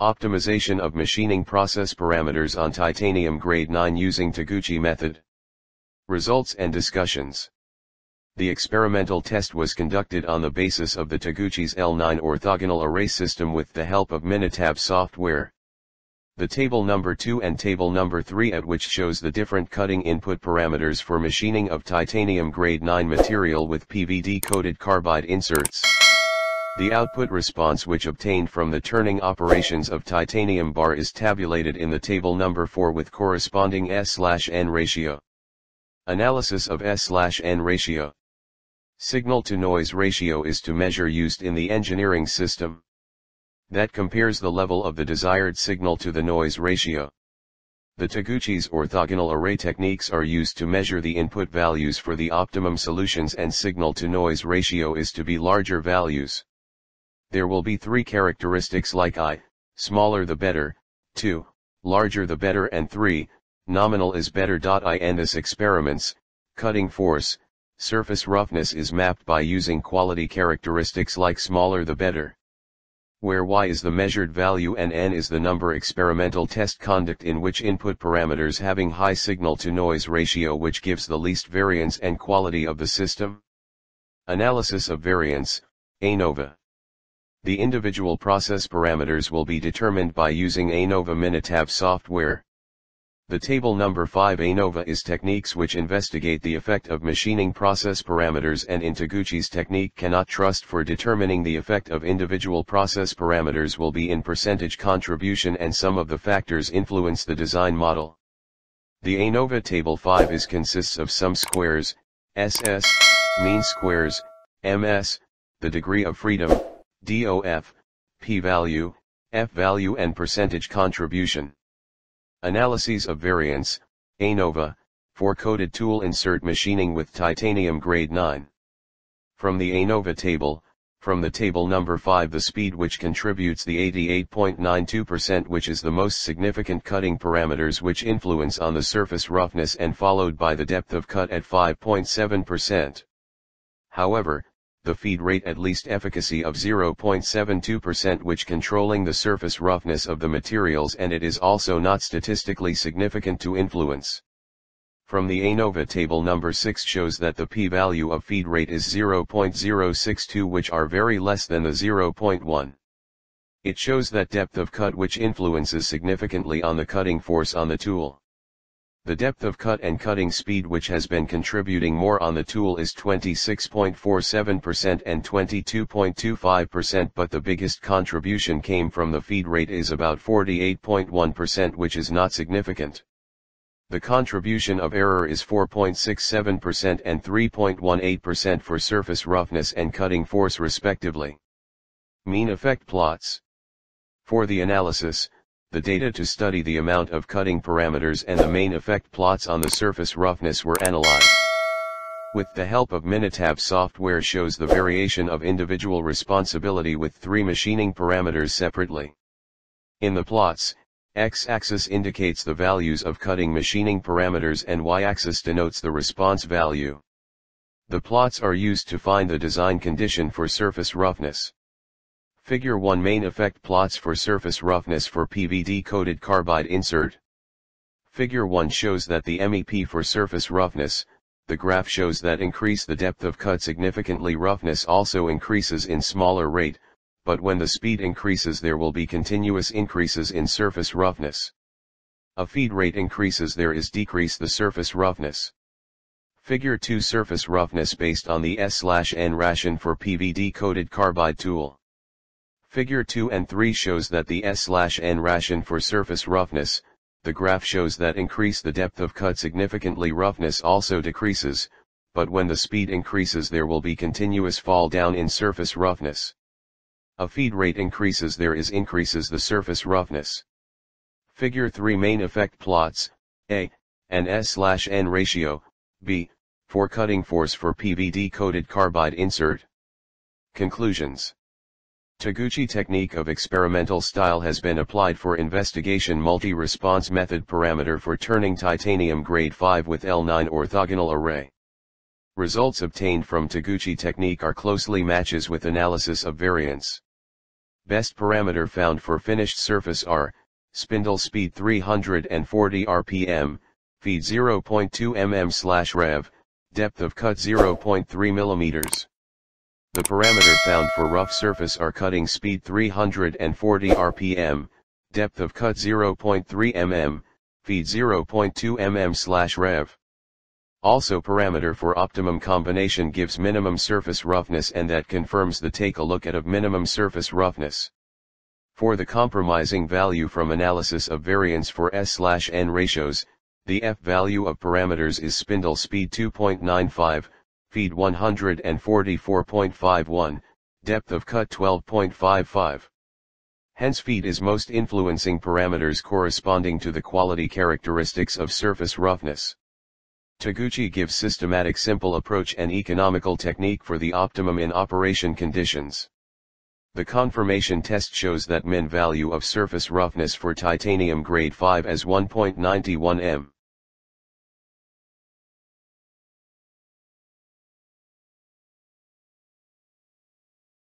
Optimization of machining process parameters on titanium grade 9 using Taguchi method. Results and discussions. The experimental test was conducted on the basis of the Taguchi's L9 orthogonal array system with the help of Minitab software. The table number 2 and table number 3 at which shows the different cutting input parameters for machining of titanium grade 9 material with PVD coated carbide inserts. The output response which obtained from the turning operations of titanium bar is tabulated in the table number 4 with corresponding S/N ratio. Analysis of S/N ratio. Signal to noise ratio is to measure used in the engineering system. That compares the level of the desired signal to the noise ratio. The Taguchi's orthogonal array techniques are used to measure the input values for the optimum solutions and signal to noise ratio is to be larger values. There will be three characteristics like I, smaller the better, 2, larger the better and 3, nominal is better. I and this experiments, cutting force, surface roughness is mapped by using quality characteristics like smaller the better. Where y is the measured value and n is the number experimental test conduct in which input parameters having high signal to noise ratio which gives the least variance and quality of the system. Analysis of variance, ANOVA. The individual process parameters will be determined by using ANOVA Minitab software. The table number 5 ANOVA is techniques which investigate the effect of machining process parameters and in Taguchi's technique cannot trust for determining the effect of individual process parameters will be in percentage contribution and some of the factors influence the design model. The ANOVA table 5 is consists of sum squares, SS, mean squares, MS, the degree of freedom, DOF, p-value, f-value and percentage contribution. Analyses of variance, ANOVA, for coated tool insert machining with titanium grade 9. From the ANOVA table, from the table number 5 the speed which contributes the 88.92% which is the most significant cutting parameters which influence on the surface roughness and followed by the depth of cut at 5.7%. However, the feed rate at least efficacy of 0.72% which controlling the surface roughness of the materials and it is also not statistically significant to influence. From the ANOVA table number 6 shows that the p-value of feed rate is 0.062 which are very less than the 0.1. It shows that depth of cut which influences significantly on the cutting force on the tool. The depth of cut and cutting speed which has been contributing more on the tool is 26.47% and 22.25% but the biggest contribution came from the feed rate is about 48.1% which is not significant. The contribution of error is 4.67% and 3.18% for surface roughness and cutting force respectively. Mean effect plots. For the analysis, the data to study the amount of cutting parameters and the main effect plots on the surface roughness were analyzed. With the help of Minitab software shows the variation of individual responsibility with three machining parameters separately. In the plots, x-axis indicates the values of cutting machining parameters and y-axis denotes the response value. The plots are used to find the design condition for surface roughness. Figure 1 Main effect plots for surface roughness for PVD coated carbide insert. Figure 1 shows that the MEP for surface roughness, the graph shows that increase the depth of cut significantly roughness also increases in smaller rate, but when the speed increases there will be continuous increases in surface roughness. A feed rate increases there is decrease the surface roughness. Figure 2 Surface roughness based on the S/N ration for PVD coated carbide tool. Figure 2 and 3 shows that the S/N ration for surface roughness, the graph shows that increase the depth of cut significantly roughness also decreases, but when the speed increases there will be continuous fall down in surface roughness. A feed rate increases there is increases the surface roughness. Figure 3 main effect plots, A, and S/N ratio, B, for cutting force for PVD coated carbide insert. Conclusions Taguchi technique of experimental style has been applied for investigation multi-response method parameter for turning titanium grade 5 with L9 orthogonal array. Results obtained from Taguchi technique are closely matches with analysis of variance. Best parameter found for finished surface are, spindle speed 340 rpm, feed 0.2 mm rev, depth of cut 0.3 mm. The parameter found for rough surface are cutting speed 340 rpm, depth of cut 0.3 mm, feed 0.2 mm slash rev. Also parameter for optimum combination gives minimum surface roughness and that confirms the take a look at of minimum surface roughness. For the compromising value from analysis of variance for S/N ratios, the F value of parameters is spindle speed 2.95, feed 144.51, depth of cut 12.55. Hence feed is most influencing parameters corresponding to the quality characteristics of surface roughness. Taguchi gives systematic simple approach and economical technique for the optimum in operation conditions. The confirmation test shows that min value of surface roughness for titanium grade 5 as 1.91 m.